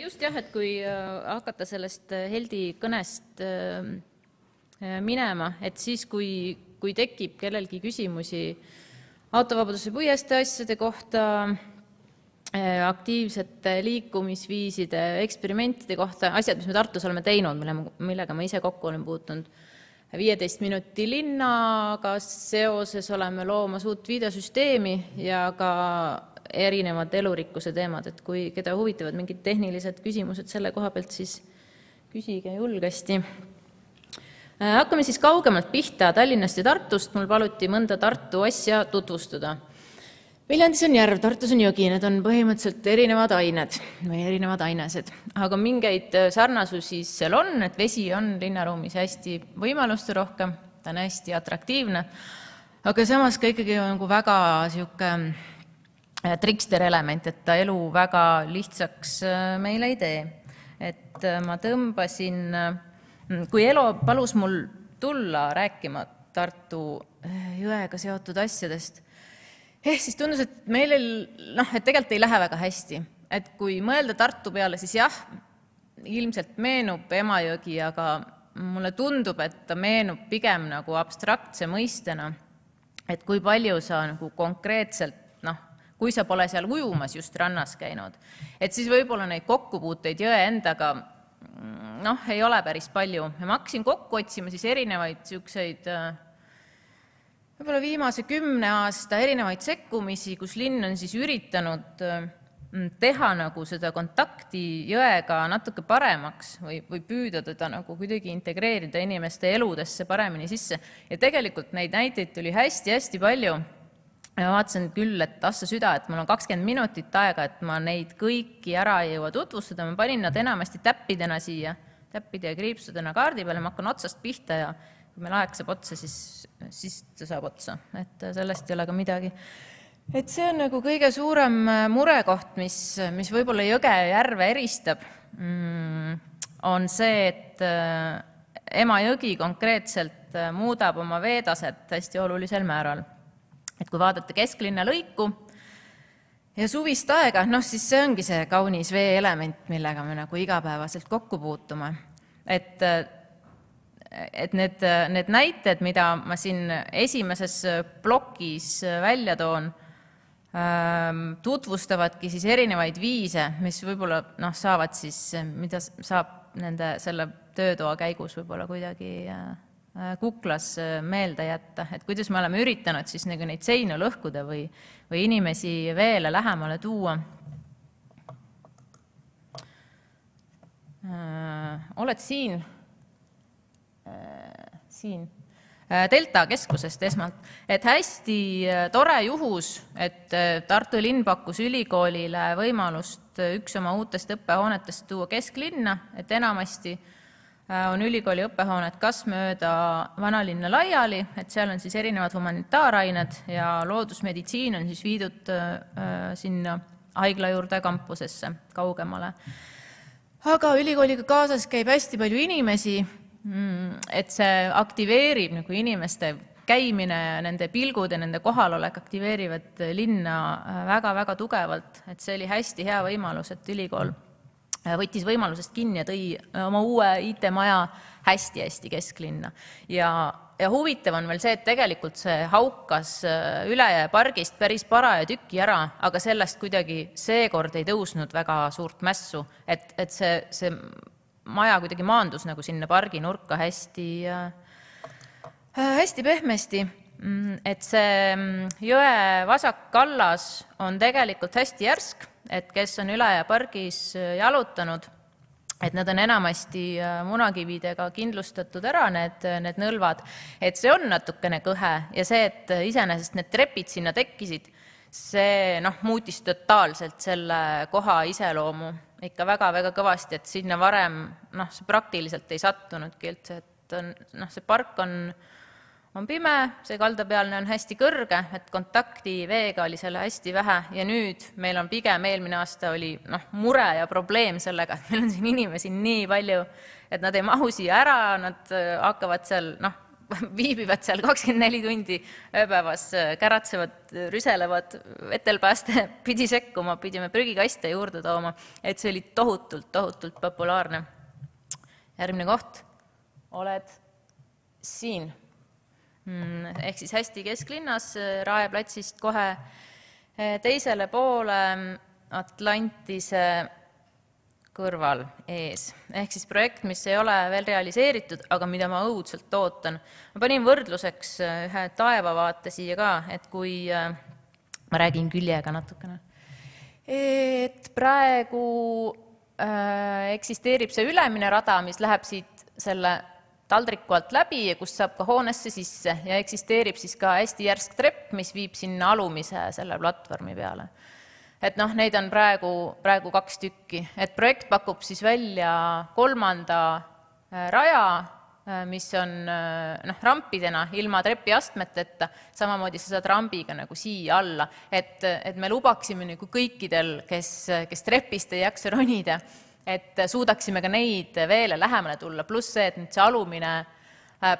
just jah, et kui hakata sellest Heldi kõnest minema, et siis, kui, kui tekib kellelgi küsimusi autovabaduse puiestee asjade kohta, aktiivsete liikumisviiside, eksperimentide kohta, asjad, mis me Tartus oleme teinud, mille, millega ma ise kokku olen puutunud viieteist minuti linnaga seoses oleme loomas uut videosüsteemi ja ka erinevad elurikkuse teemad, et kui keda huvitavad mingid tehnilised küsimused selle koha pealt, siis küsige julgesti. Äh, hakkame siis kaugemalt pihta Tallinnast ja Tartust, mul paluti mõnda Tartu asja tutvustada. Viljandis on järv, Tartus on jõgi, need on põhimõtteliselt erinevad ained või erinevad ainesed, aga mingeid äh, sarnasusi seal on, et vesi on linnaruumis hästi võimalusterohke, ta on hästi atraktiivne, aga samas ka ikkagi nagu väga sihuke äh, trikster element, et ta elu väga lihtsaks äh, meile ei tee. et ma tõmbasin, kui Elo palus mul tulla rääkima Tartu jõega seotud asjadest ehk siis tundus, et meil ei, noh, et tegelikult ei lähe väga hästi, et kui mõelda Tartu peale, siis jah, ilmselt meenub Emajõgi, aga mulle tundub, et ta meenub pigem nagu abstraktse mõistena, et kui palju sa nagu konkreetselt kui sa pole seal ujumas just rannas käinud, et siis võib-olla neid kokkupuuteid jõe endaga noh, ei ole päris palju ja ma hakkasin kokku otsima siis erinevaid niisuguseid äh, võib-olla viimase kümne aasta erinevaid sekkumisi, kus linn on siis üritanud mm, teha nagu seda kontakti jõega natuke paremaks või, või püüda teda nagu kuidagi integreerida inimeste eludesse paremini sisse. ja tegelikult neid näiteid tuli hästi-hästi palju. Ja vaatasin küll, et assa süda, et mul on kakskümmend minutit aega, et ma neid kõiki ära ei jõua tutvustada, ma panin nad enamasti täppidena siia, täppide ja kriipsudena kaardi peale, ma hakkan otsast pihta ja kui meil aeg saab otsa, siis, siis ta saab otsa, et sellest ei ole ka midagi. et see on nagu kõige suurem äh, murekoht, mis, mis võib-olla jõge ja järve eristab mm,, on see, et äh, Emajõgi konkreetselt äh, muudab oma veetaset hästi olulisel määral. Et kui vaadata kesklinna lõiku ja suvist aega, noh siis see ongi see kaunis veeelement, millega me nagu igapäevaselt kokku puutume. et et need, need näited, mida ma siin esimeses plokis välja toon, ähm, tutvustavadki siis erinevaid viise, mis võib-olla noh, saavad siis, mida saab nende, selle töötoa käigus võib-olla kuidagi äh, kuklas meelde jätta, et kuidas me oleme üritanud siis nagu neid seinu lõhkuda või, või inimesi veele lähemale tuua. Äh, oled siin? Äh, siin. Äh, Delta keskusest esmalt, et hästi äh, tore juhus, et Tartu linn pakkus ülikoolile võimalust üks oma uutest õppehoonetest tuua kesklinna, et enamasti on ülikooli õppehooned kas mööda vanalinna laiali, et seal on siis erinevad humanitaarained ja loodusmeditsiin on siis viidud sinna haigla juurde kampusesse kaugemale. aga ülikooliga kaasas käib hästi palju inimesi Mm, et see aktiveerib nagu inimeste käimine ja nende pilgud ja nende kohalolek aktiveerivad linna väga-väga äh, tugevalt, et see oli hästi hea võimalus, et ülikool äh, võttis võimalusest kinni ja tõi äh, oma uue IT-maja hästi-hästi kesklinna. ja, ja huvitav on veel see, et tegelikult see haukas Ülejää pargist päris paraja tüki ära, aga sellest kuidagi seekord ei tõusnud väga suurt mässu, et, et see, see maja kuidagi maandus nagu sinna pargi nurka hästi, äh, hästi pehmesti. Mm, et see mm, jõe vasak kallas on tegelikult hästi järsk, et kes on Ülejää pargis äh, jalutanud, et nad on enamasti äh, munakividega kindlustatud ära, need, need nõlvad, et see on natukene kõhe ja see, et iseenesest need trepid sinna tekkisid, see noh, muutis totaalselt selle koha iseloomu ikka väga-väga kõvasti, et sinna varem noh, see praktiliselt ei sattunudki üldse, et on noh, see park on, on pime, see kaldapealne on hästi kõrge, et kontakti veega oli seal hästi vähe. Ja nüüd meil on pigem, eelmine aasta oli noh, mure ja probleem sellega, et meil on siin inimesi nii palju, et nad ei mahu siia ära, nad äh, hakkavad seal noh, viibivad seal kakskümmend neli tundi ööpäevas, käratsevad, rüselevad, vetelpääste pidi sekkuma, pidime prügikaste juurde tooma, et see oli tohutult, tohutult populaarne. järgmine koht, oled siin ehk siis hästi kesklinnas, Rae platsist kohe eh, teisele poole Atlantise kõrval ees. ehk siis projekt, mis ei ole veel realiseeritud, aga mida ma õudselt ootan. ma panin võrdluseks äh, ühe taevavaate siia ka, et kui äh, ma räägin küljega natukene, et praegu äh, eksisteerib see ülemine rada, mis läheb siit selle taldriku alt läbi ja kust saab ka hoonesse sisse. Ja eksisteerib siis ka hästi järsk trepp, mis viib sinna alumise selle platvormi peale. Et noh, neid on praegu, praegu kaks tükki, et projekt pakub siis välja kolmanda äh, raja, äh, mis on äh, noh, rampidena ilma trepiastmeteta, samamoodi sa saad rambiga nagu siia alla, et, et me lubaksime nagu kõikidel, kes, kes trepist ei jaksa ronida, et suudaksime ka neid veele lähemale tulla, pluss see, et nüüd see alumine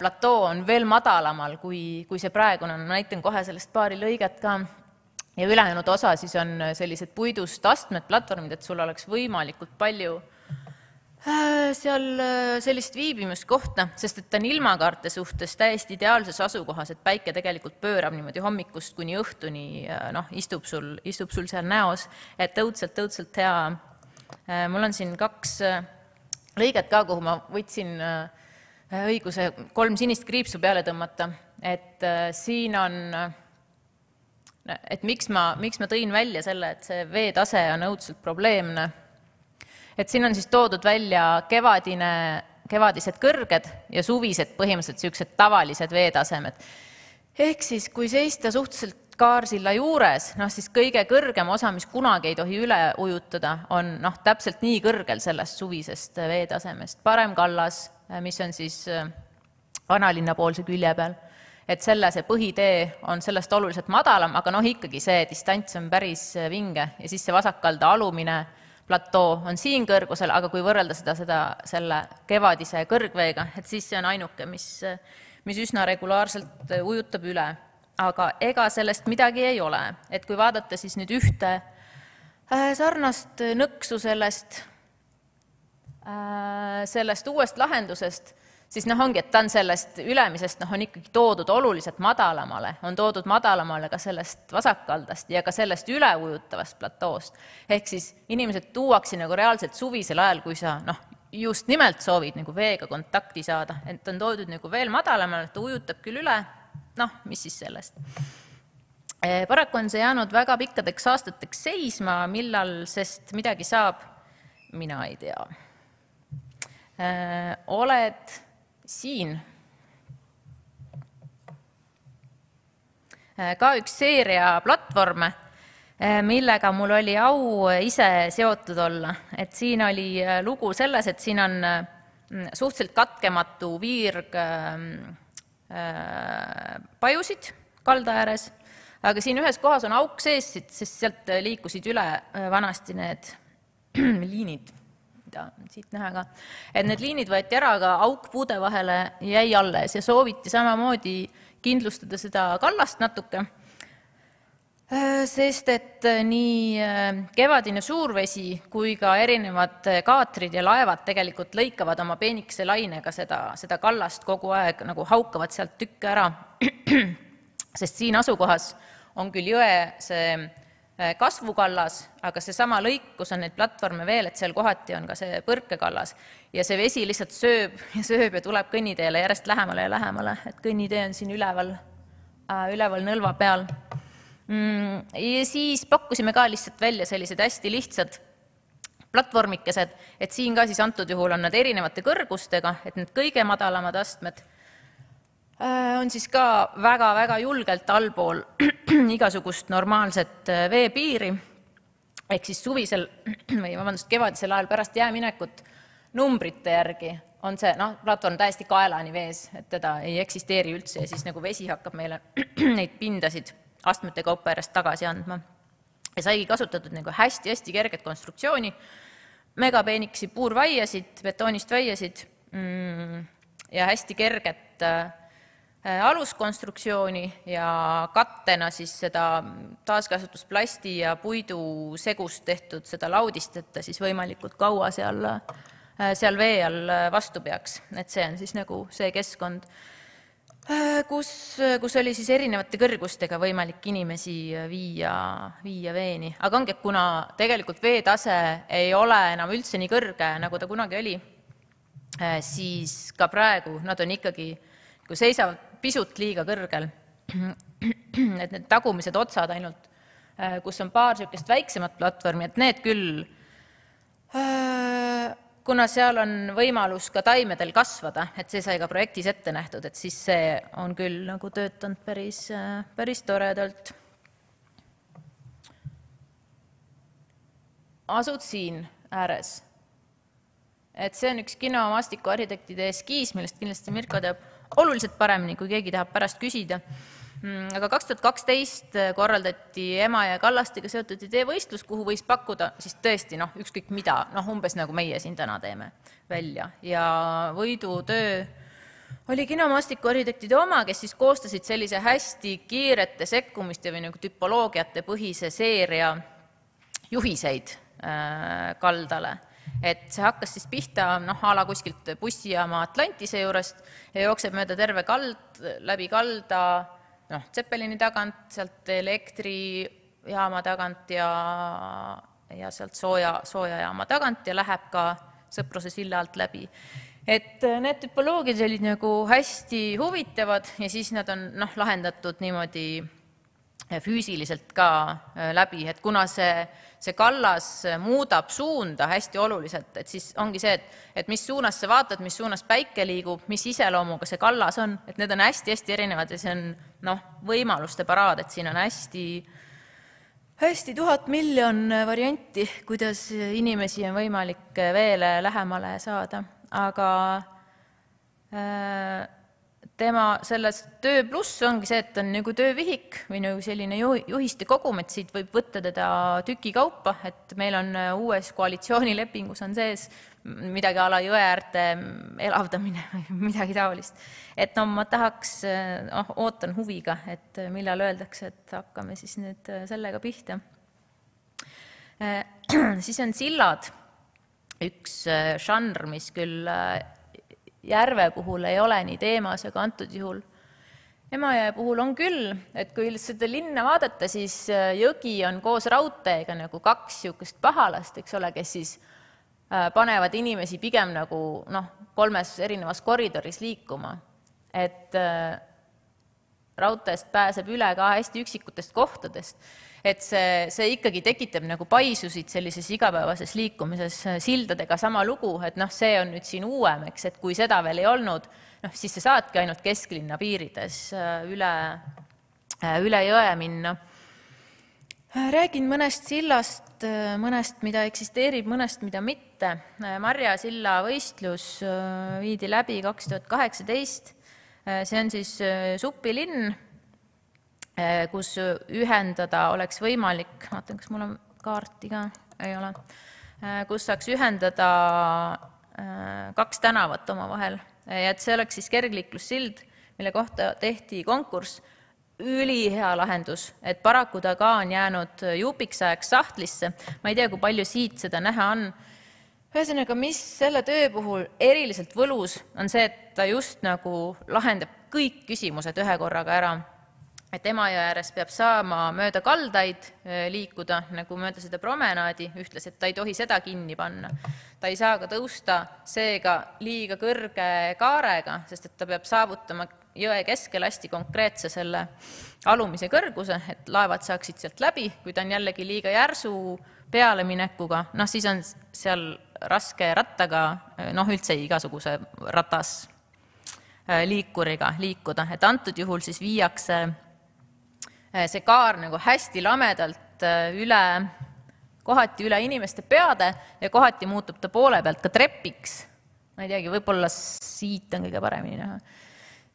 platoo on veel madalamal, kui, kui see praegune on, ma näitan kohe sellest paari lõiget ka ja ülejäänud osa siis on sellised puidust astmed, platvormid, et sul oleks võimalikult palju äh, seal äh, sellist viibimiskohta, sest et ta on ilmakaarte suhtes täiesti ideaalses asukohas, et päike tegelikult pöörab niimoodi hommikust kuni õhtuni, noh, istub sul, istub sul seal näos, et õudselt, õudselt hea. Äh, mul on siin kaks lõiget ka, kuhu ma võtsin õiguse kolm sinist kriipsu peale tõmmata, et siin on et miks ma, miks ma tõin välja selle, et see veetase on õudselt probleemne. et siin on siis toodud välja kevadine, kevadised kõrged ja suvised põhimõtteliselt niisugused tavalised veetasemed. ehk siis, kui seista suhteliselt Kaarsilla juures, noh siis kõige kõrgem osa, mis kunagi ei tohi üle ujutada, on noh, täpselt nii kõrgel sellest suvisest veetasemest. parem kallas, mis on siis äh, vanalinna poolse külje peal et selle see põhitee on sellest oluliselt madalam, aga noh, ikkagi see distants on päris äh, vinge ja siis see vasakkalda alumine platoo on siin kõrgusel, aga kui võrrelda seda, seda selle kevadise kõrgveega, et siis see on ainuke, mis, mis üsna regulaarselt äh, ujutab üle. Aga ega sellest midagi ei ole, et kui vaadata siis nüüd ühte äh, sarnast nõksu sellest, sellest uuest lahendusest siis noh, ongi, et ta on sellest ülemisest, noh, on ikkagi toodud oluliselt madalamale, on toodud madalamale ka sellest vasakkaldast ja ka sellest üleujutavast platoost. ehk siis inimesed tuuakse nagu reaalselt suvisel ajal, kui sa noh, just nimelt soovid nagu veega kontakti saada, et on toodud nagu veel madalamale, ta ujutab küll üle, noh, mis siis sellest. Eh, paraku on see jäänud väga pikkadeks aastateks seisma, millal sest midagi saab, mina ei tea. Eh, oled siin äh, ka üks seeria platvorme, millega mul oli au ise seotud olla, et siin oli lugu selles, et siin on suhteliselt katkematu viirg pajusid kalda ääres, aga siin ühes kohas on auk sees, sest sealt liikusid üle vanasti need liinid mida siit näha ka, et need liinid võeti ära, aga auk puude vahele jäi alles ja sooviti samamoodi kindlustada seda kallast natuke, äh, sest et äh, nii äh, kevadine suurvesi kui ka erinevad kaatrid ja laevad tegelikult lõikavad oma peenikese lainega seda, seda kallast kogu aeg, nagu haukavad sealt tükke ära, sest siin asukohas on küll jõe see Äh, kasvukallas, aga seesama lõik, kus on neid platvorme veel, et seal kohati on ka see põrkekallas. Ja see vesi lihtsalt sööb ja sööb ja tuleb kõnniteele järjest lähemale ja lähemale, et kõnnitee on siin üleval äh,, üleval nõlva peal. Ja siis pakkusime ka lihtsalt välja sellised hästi lihtsad platvormikesed, et siin ka siis antud juhul on nad erinevate kõrgustega, et need kõige madalamad astmed Äh, on siis ka väga-väga julgelt allpool igasugust normaalset äh, veepiiri, ehk siis suvisel või vabandust, kevadisel ajal pärast jääminekut numbrite järgi on see noh, platvorm täiesti kaelani vees, et teda ei eksisteeri üldse ja siis nagu vesi hakkab meile neid pindasid astmete kaupa järjest tagasi andma. ja saigi kasutatud nagu hästi-hästi kerget konstruktsiooni, megapeenikesi puurvaiasid, betoonist vaiasid mm, ja hästi kerget äh, aluskonstruktsiooni ja kattena siis seda taaskasutusplasti ja puidu segust tehtud seda laudist, et ta siis võimalikult kaua seal, seal vee all vastu peaks, et see on siis nagu see keskkond. Äh, kus, kus oli siis erinevate kõrgustega võimalik inimesi viia, viia veeni, aga ongi, et kuna tegelikult veetase ei ole enam üldse nii kõrge, nagu ta kunagi oli, äh, siis ka praegu nad on ikkagi, kui seisavad pisut liiga kõrgel, et need tagumised otsad ainult, äh, kus on paar niisugust väiksemat platvormi, et need küll kuna seal on võimalus ka taimedel kasvada, et see sai ka projektis ette nähtud, et siis see on küll nagu töötanud päris, päris toredalt. asud siin ääres. et see on üks Kino maastikuarhitektide eskiis, millest kindlasti Mirko teab oluliselt paremini, kui keegi tahab pärast küsida aga kaks tuhat kaksteist äh, korraldati Emajõe kallastega seotud ideevõistlus, kuhu võis pakkuda siis tõesti noh, ükskõik mida, noh umbes nagu meie siin täna teeme välja. Ja võidutöö oli kinomastiku arhitektide oma, kes siis koostasid sellise hästi kiirete sekkumiste või nagu tüpoloogiate põhise seeria juhiseid äh, kaldale. Et see hakkas siis pihta noh, a la kuskilt bussijaama Atlantise juurest ja jookseb mööda terve kald, läbi kalda noh, Zeppelini tagant, sealt elektrijaama tagant ja, ja sealt sooja, soojajaama tagant ja läheb ka Sõpruse silla alt läbi. et äh, need tüpoloogiad olid nagu hästi huvitavad ja siis nad on noh, lahendatud niimoodi füüsiliselt ka äh, läbi, et kuna see see kallas muudab suunda hästi oluliselt, et siis ongi see, et, et mis suunas sa vaatad, mis suunas päike liigub, mis iseloomuga see kallas on, et need on hästi-hästi erinevad ja see on noh, võimaluste paraad, et siin on hästi, hästi tuhat miljon varianti, kuidas inimesi on võimalik veele lähemale saada, aga äh, tema selles töö pluss ongi see, et ta on nagu töövihik või nagu selline juhiste kogum, et siit võib võtta teda tüki kaupa, et meil on äh, uues koalitsioonilepingus on sees midagi a la jõe äärde elavdamine või midagi taolist. et no ma tahaks, noh, ootan huviga, et millal öeldakse, et hakkame siis nüüd sellega pihta. siis on sillad, üks žanr, mis küll järve puhul ei ole nii teemas, aga antud juhul Emajõe puhul on küll, et kui seda linna vaadata, siis äh, jõgi on koos raudteega nagu kaks niisugust pahalast, eks ole, kes siis äh, panevad inimesi pigem nagu noh, kolmes erinevas koridoris liikuma. et äh, raudteest pääseb üle ka hästi üksikutest kohtadest et see, see ikkagi tekitab nagu paisusid sellises igapäevases liikumises sildadega sama lugu, et noh, see on nüüd siin uuem, eks, et kui seda veel ei olnud, noh, siis sa saadki ainult kesklinna piirides äh, üle, äh, üle jõe minna. räägin mõnest sillast, äh, mõnest, mida eksisteerib, mõnest, mida mitte. Marja silla võistlus viidi läbi kaks tuhat kaheksateist. See on siis supilinn Eh, kus ühendada oleks võimalik, vaatan, kas mul on kaarti ka, ei ole, kus saaks ühendada kaks tänavat omavahel. Ja et see oleks siis kergliiklussild, mille kohta tehti konkurss, ülihea lahendus, et paraku ta ka on jäänud jupiks ajaks sahtlisse, ma ei tea, kui palju siit seda näha on. Ühesõnaga, mis selle töö puhul eriliselt võlus, on see, et ta just nagu lahendab kõik küsimused ühe korraga ära. Et Emajõe ääres peab saama mööda kaldaid äh, liikuda nagu mööda seda promenaadi, ütles, et ta ei tohi seda kinni panna. ta ei saa ka tõusta seega liiga kõrge kaarega, sest et ta peab saavutama jõe keskel hästi konkreetse selle alumise kõrguse, et laevad saaksid sealt läbi, kui ta on jällegi liiga järsu pealeminekuga, noh, siis on seal raske rattaga, noh, üldse igasuguse ratas äh, liikuriga liikuda, et antud juhul siis viiakse Eh, see kaar nagu hästi lamedalt eh, üle, kohati üle inimeste peade ja kohati muutub ta poole pealt ka trepiks. ma ei teagi, võib-olla siit on kõige paremini näha.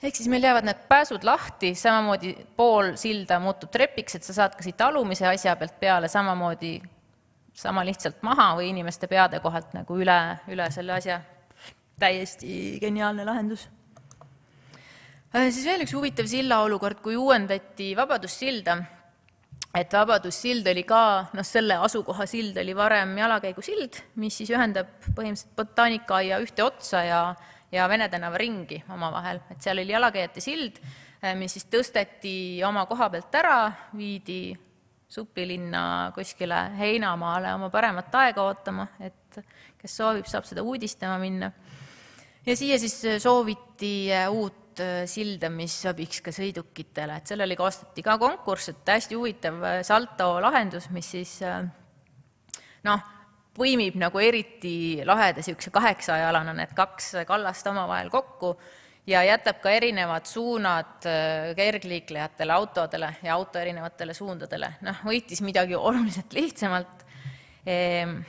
ehk siis meil jäävad need pääsud lahti, samamoodi pool silda muutub trepiks, et sa saad ka siit alumise asja pealt peale samamoodi, sama lihtsalt maha või inimeste peade kohalt nagu üle, üle selle asja. täiesti geniaalne lahendus. Siis veel üks huvitav silla olukord, kui uuendati Vabadussilda, et Vabadussild oli ka, noh, selle asukoha sild oli varem jalakäigusild, mis siis ühendab põhimõtteliselt botaanikaaia ühte otsa ja, ja Vene tänava ringi omavahel, et seal oli jalakäijate sild, mis siis tõsteti oma koha pealt ära, viidi supilinna kuskile heinamaale oma paremat aega ootama, et kes soovib, saab seda uudistama minna. ja siia siis sooviti uut silda, mis sobiks ka sõidukitele, et sellele koostati ka konkurss, et hästi huvitav salto lahendus, mis siis noh, põimib nagu eriti laheda niisuguse kaheksajalana need kaks kallast omavahel kokku ja jätab ka erinevad suunad äh, kergliiklejatele, autodele ja auto erinevatele suundadele. noh, võitis midagi oluliselt lihtsamalt. Ehm,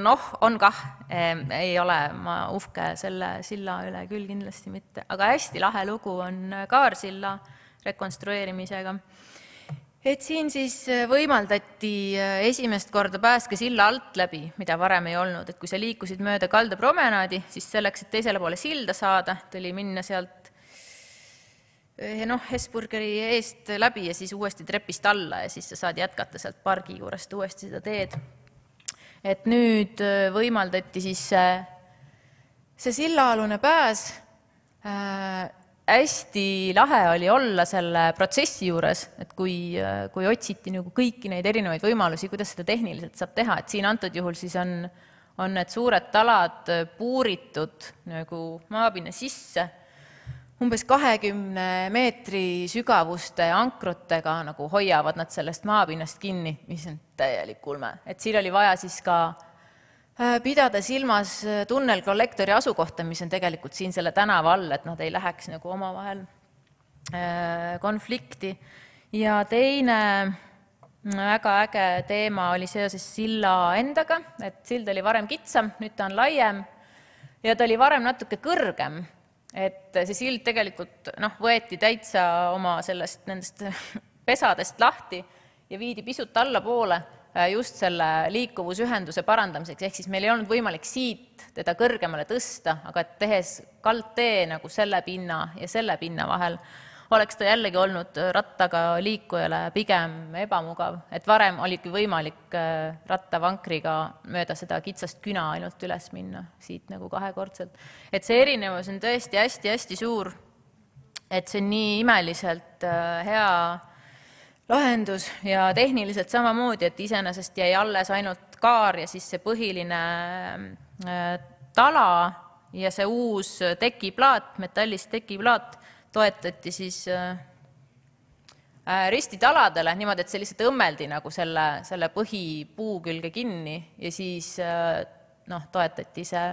noh, on kah, ehm, ei ole ma uhke selle silla üle küll kindlasti mitte, aga hästi lahe lugu on Kaarsilla rekonstrueerimisega et siin siis äh, võimaldati äh, esimest korda pääske silla alt läbi, mida varem ei olnud, et kui sa liikusid mööda kaldapromenaadi, siis selleks, et teisele poole silda saada, tuli minna sealt äh, noh, Hesburgeri eest läbi ja siis uuesti trepist alla ja siis sa saad jätkata sealt pargi juurest uuesti seda teed. et nüüd võimaldati siis see, see sillaalune pääs äh, hästi lahe oli olla selle protsessi juures, et kui, kui otsiti nagu kõiki neid erinevaid võimalusi, kuidas seda tehniliselt saab teha, et siin antud juhul siis on, on need suured talad puuritud nagu maapinna sisse, umbes kahekümne meetri sügavuste ankrutega nagu hoiavad nad sellest maapinnast kinni, mis on täielik ulme, et siin oli vaja siis ka Äh, pidada silmas äh, tunnelkollektori asukohta, mis on tegelikult siin selle tänava all, et nad ei läheks nagu omavahel äh, konflikti. ja teine väga äge teema oli seoses silla endaga, et sild oli varem kitsam, nüüd ta on laiem ja ta oli varem natuke kõrgem, et see sild tegelikult noh, võeti täitsa oma sellest, nendest pesadest lahti ja viidi pisut allapoole Äh, just selle liikuvusühenduse parandamiseks, ehk siis meil ei olnud võimalik siit teda kõrgemale tõsta, aga tehes kaldtee nagu selle pinna ja selle pinna vahel, oleks ta jällegi olnud rattaga liikujale pigem ebamugav, et varem oligi võimalik äh, rattavankriga mööda seda kitsast küna ainult üles minna siit nagu kahekordselt. et see erinevus on tõesti hästi-hästi suur, et see on nii imeliselt äh, hea lahendus ja tehniliselt samamoodi, et iseenesest jäi alles ainult kaar ja siis see põhiline äh, tala ja see uus tekiplaat, metallist tekiplaat toetati siis äh, äh, ristitaladele niimoodi, et see lihtsalt õmmeldi nagu selle, selle põhipuu külge kinni ja siis noh, toetati see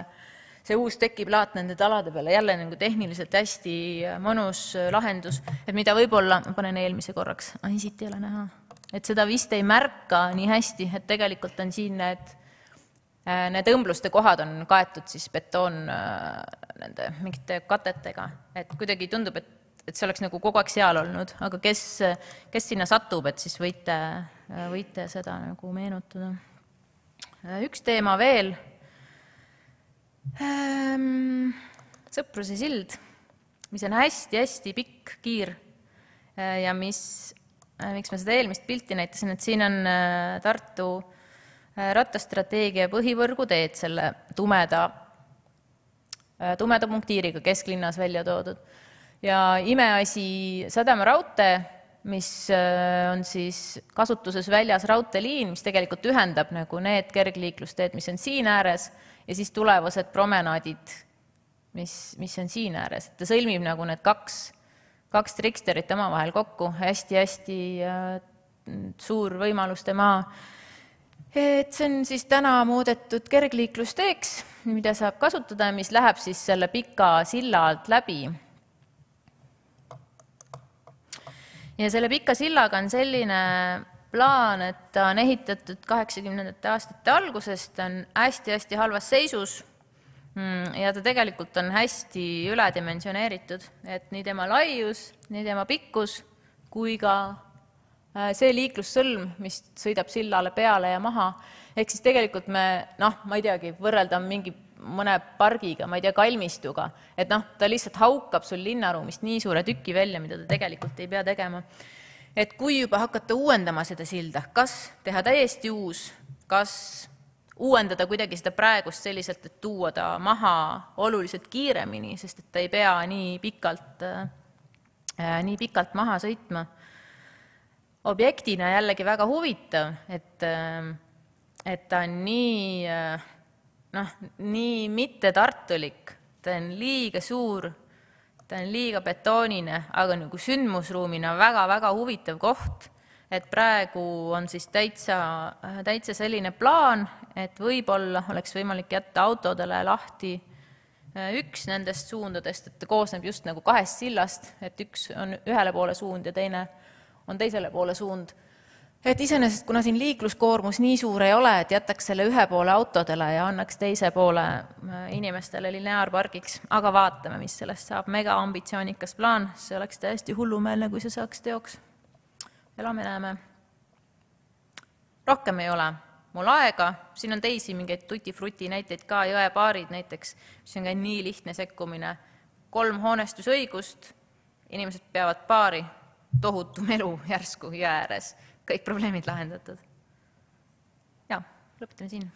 see uus tekiplaat nende talade peale, jälle nagu tehniliselt hästi mõnus lahendus, et mida võib-olla, ma panen eelmise korraks, ai siit ei ole näha, et seda vist ei märka nii hästi, et tegelikult on siin need, äh, need õmbluste kohad on kaetud siis betoon äh, nende mingite katetega, et kuidagi tundub, et, et see oleks nagu kogu aeg seal olnud, aga kes, kes sinna satub, et siis võite, võite seda nagu meenutada. üks teema veel sõpruse sild, mis on hästi-hästi pikk kiir äh, ja mis, äh, miks ma seda eelmist pilti näitasin, et siin on äh, Tartu rattastrateegia põhivõrguteed selle tumeda, tumeda punktiiriga kesklinnas välja toodud. ja imeasi sadamaraudtee, mis on siis kasutuses väljas raudteeliin, mis tegelikult ühendab nagu need kergliiklusteed, mis on siin ääres ja siis tulevased promenaadid, mis, mis on siin ääres, et ta sõlmib nagu need kaks, kaks triksterit omavahel kokku hästi,, hästi-hästi äh, suur võimaluste maa. et see on siis täna muudetud kergliiklusteeks, mida saab kasutada ja mis läheb siis selle pika silla alt läbi. ja selle pika sillaga on selline plaan, et ta on ehitatud kaheksakümnendate aastate alguses, ta on hästi-hästi halvas seisus mm, ja ta tegelikult on hästi üledimensioneeritud, et nii tema laius, nii tema pikkus kui ka äh, see liiklussõlm, mis sõidab sillale peale ja maha, ehk siis tegelikult me noh, ma ei teagi, võrrelda mingi mõne pargiga, ma ei tea, kalmistuga, et noh, ta lihtsalt haukab sul linnaruumist nii suure tüki välja, mida ta tegelikult ei pea tegema. Et kui juba hakata uuendama seda silda, kas teha täiesti uus, kas uuendada kuidagi seda praegust selliselt, et tuua ta maha oluliselt kiiremini, sest et ta ei pea nii pikalt äh,, nii pikalt maha sõitma. objektina jällegi väga huvitav, et äh, et ta on nii äh, noh, nii mittetartulik, ta on liiga suur, ta on liiga betoonine, aga nagu sündmusruumina väga-väga huvitav koht. et praegu on siis täitsa, täitsa selline plaan, et võib-olla oleks võimalik jätta autodele lahti äh, üks nendest suundadest, et ta koosneb just nagu kahest sillast, et üks on ühele poole suund ja teine on teisele poole suund et iseenesest, kuna siin liikluskoormus nii suur ei ole, et jätaks selle ühe poole autodele ja annaks teise poole äh, inimestele lineaarpargiks, aga vaatame, mis sellest saab. megaambitsioonikas plaan, see oleks täiesti hullumeelne, kui see saaks teoks. elame-näeme. rohkem ei ole mul aega, siin on teisi mingeid tuti-fruti näiteid ka, jõepaarid näiteks, mis on ka nii lihtne sekkumine. kolm hoonestusõigust, inimesed peavad paari, tohutu melu järsku jõe ääres kõik probleemid lahendatud. ja lõpetame siin